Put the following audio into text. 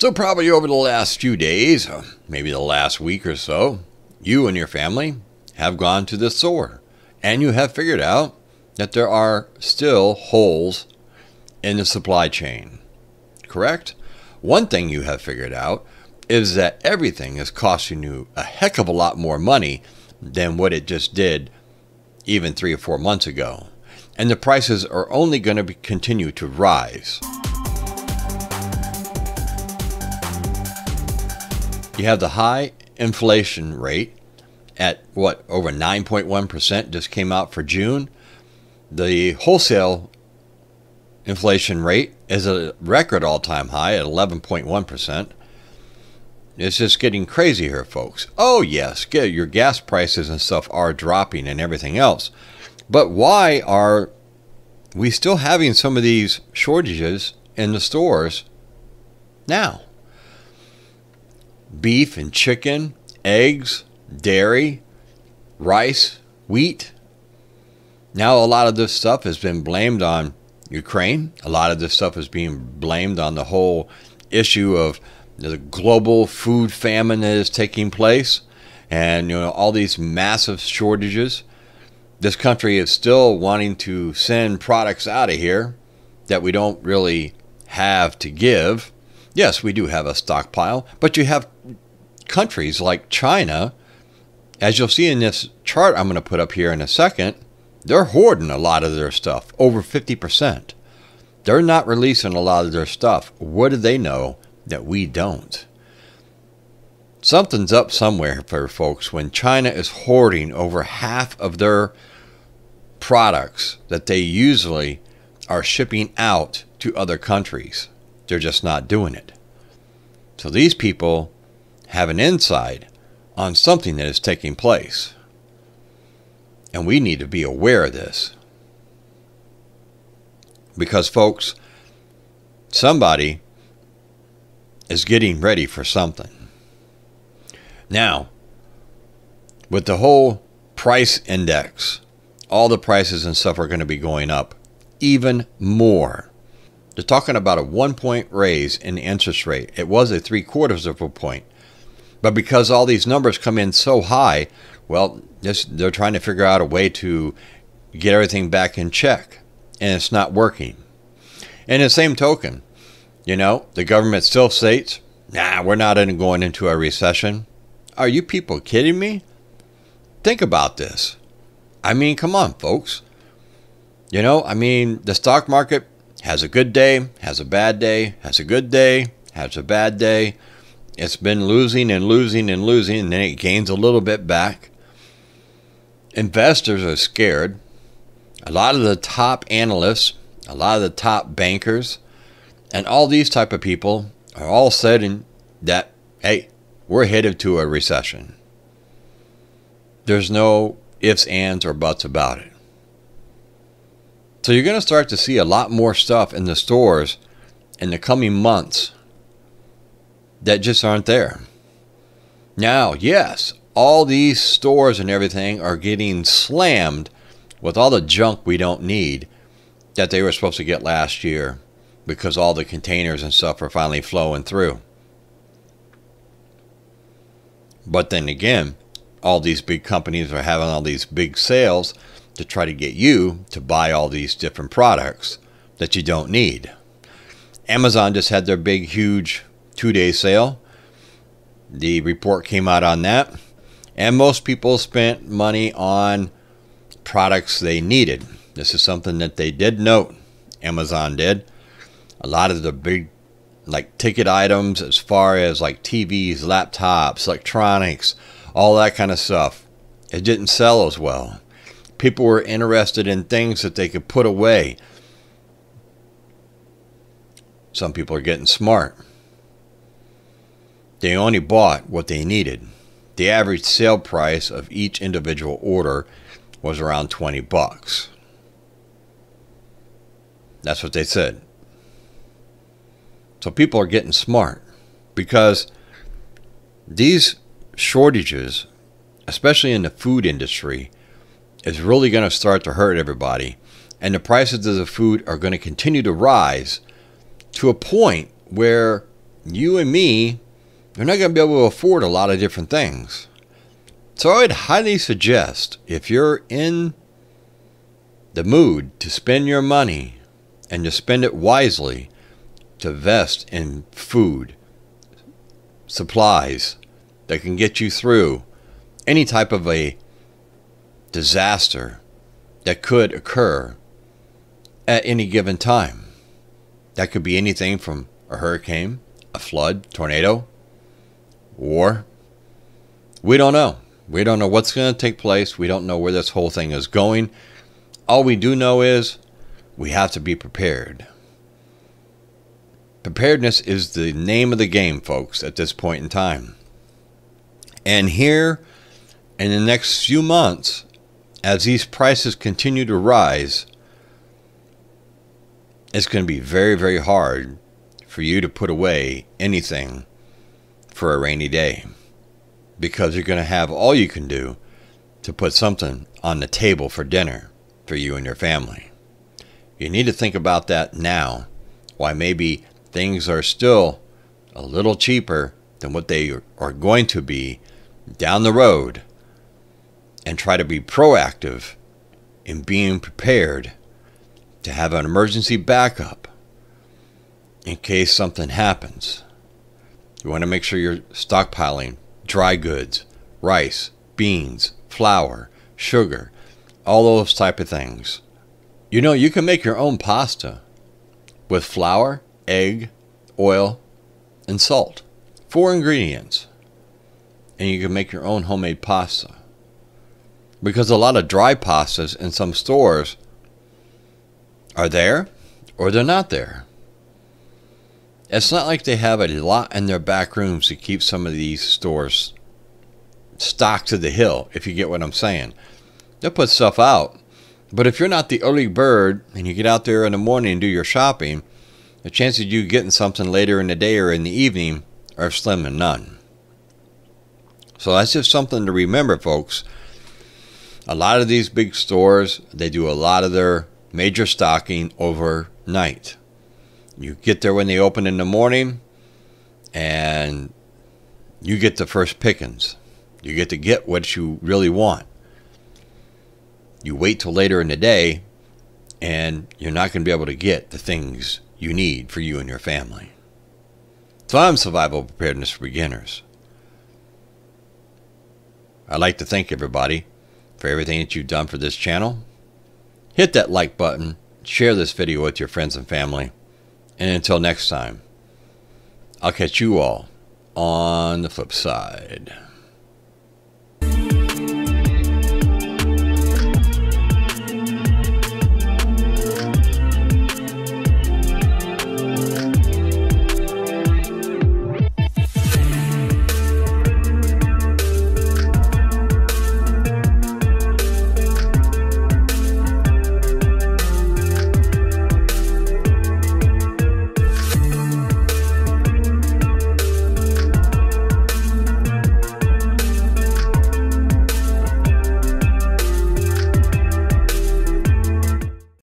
So, probably over the last few days, uh, maybe the last week or so, you and your family have gone to the store and you have figured out that there are still holes in the supply chain. Correct? One thing you have figured out is that everything is costing you a heck of a lot more money than what it just did even three or four months ago. And the prices are only going to continue to rise. You have the high inflation rate at what, over 9.1% just came out for June. The wholesale inflation rate is a record all time high at 11.1%. It's just getting crazy here, folks. Oh, yes, your gas prices and stuff are dropping and everything else. But why are we still having some of these shortages in the stores now? Beef and chicken, eggs, dairy, rice, wheat. Now, a lot of this stuff has been blamed on Ukraine. A lot of this stuff is being blamed on the whole issue of the global food famine that is taking place and you know all these massive shortages. This country is still wanting to send products out of here that we don't really have to give. Yes, we do have a stockpile, but you have countries like China, as you'll see in this chart I'm going to put up here in a second, they're hoarding a lot of their stuff, over 50%. They're not releasing a lot of their stuff. What do they know that we don't? Something's up somewhere for folks when China is hoarding over half of their products that they usually are shipping out to other countries. They're just not doing it. So these people have an insight on something that is taking place. And we need to be aware of this. Because, folks, somebody is getting ready for something. Now, with the whole price index, all the prices and stuff are going to be going up even more. They're talking about a one point raise in interest rate. It was a three quarters of a point. But because all these numbers come in so high, well, just, they're trying to figure out a way to get everything back in check. And it's not working. In the same token, you know, the government still states, nah, we're not going into a recession. Are you people kidding me? Think about this. I mean, come on, folks. You know, I mean, the stock market has a good day, has a bad day, has a good day, has a bad day. It's been losing and losing and losing, and then it gains a little bit back. Investors are scared. A lot of the top analysts, a lot of the top bankers, and all these type of people are all saying that, hey, we're headed to a recession. There's no ifs, ands, or buts about it. So you're going to start to see a lot more stuff in the stores in the coming months that just aren't there. Now, yes, all these stores and everything are getting slammed with all the junk we don't need that they were supposed to get last year because all the containers and stuff are finally flowing through. But then again, all these big companies are having all these big sales to try to get you to buy all these different products that you don't need. Amazon just had their big, huge two day sale. The report came out on that. And most people spent money on products they needed. This is something that they did note. Amazon did. A lot of the big like ticket items as far as like TVs, laptops, electronics, all that kind of stuff. It didn't sell as well. People were interested in things that they could put away. Some people are getting smart. They only bought what they needed. The average sale price of each individual order was around 20 bucks. That's what they said. So people are getting smart because these shortages, especially in the food industry, is really going to start to hurt everybody. And the prices of the food are going to continue to rise to a point where you and me, you're not going to be able to afford a lot of different things. So I would highly suggest if you're in the mood to spend your money and to spend it wisely, to invest in food, supplies that can get you through any type of a disaster that could occur at any given time. That could be anything from a hurricane, a flood, tornado, war. We don't know. We don't know what's going to take place. We don't know where this whole thing is going. All we do know is we have to be prepared. Preparedness is the name of the game, folks, at this point in time. And here, in the next few months, as these prices continue to rise, it's going to be very, very hard for you to put away anything for a rainy day because you're going to have all you can do to put something on the table for dinner for you and your family. You need to think about that now, why maybe things are still a little cheaper than what they are going to be down the road, and try to be proactive in being prepared to have an emergency backup in case something happens. You want to make sure you're stockpiling dry goods, rice, beans, flour, sugar, all those type of things. You know, you can make your own pasta with flour, egg, oil, and salt. Four ingredients. And you can make your own homemade pasta. Because a lot of dry pastas in some stores are there or they're not there. It's not like they have a lot in their back rooms to keep some of these stores stocked to the hill, if you get what I'm saying. They'll put stuff out. But if you're not the early bird and you get out there in the morning and do your shopping, the chances of you getting something later in the day or in the evening are slim and none. So that's just something to remember, folks. A lot of these big stores, they do a lot of their major stocking overnight. You get there when they open in the morning, and you get the first pickings. You get to get what you really want. You wait till later in the day, and you're not going to be able to get the things you need for you and your family. So I'm Survival Preparedness for Beginners. I'd like to thank everybody for everything that you've done for this channel. Hit that like button, share this video with your friends and family. And until next time, I'll catch you all on the flip side.